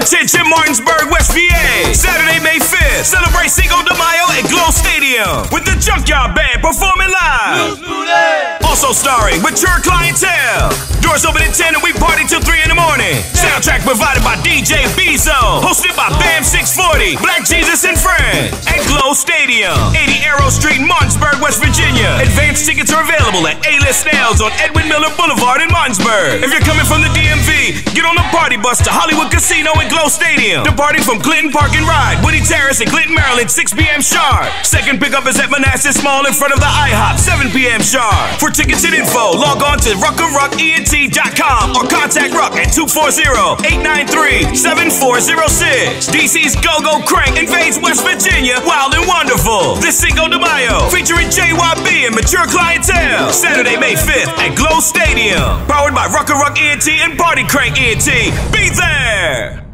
Attention Martinsburg, West VA. Saturday, May 5th. Celebrate Cinco de Mayo at Glow Stadium with the Junkyard Band performing live. Also starring mature clientele. Doors open at 10 and we party till 3 in the morning. Soundtrack provided by DJ Bezo. Hosted by BAM 640, Black Jesus and Friends. At Glow Stadium, 80 Arrow Street, Martinsburg, West Virginia. Advance tickets are available at A-List Nails on Edwin Miller Boulevard in Martinsburg. If you're coming from the DMV, get on the party bus to Hollywood Casino and Glow Stadium. Departing from Clinton Park and Ride, Woody Terrace in Clinton, Maryland, 6 p.m. sharp. Second pickup is at Manassas Mall in front of the IHOP, 7 sharp. For tickets and info, log on to ruckaruckent.com or contact Ruck at 240-893-7406. DC's Go-Go Crank invades West Virginia, wild and wonderful. This Cinco de Mayo, featuring JYB and mature clientele. Saturday, May 5th at Glow Stadium. Powered by RuckaRuck ENT and Party Crank ENT. Be there!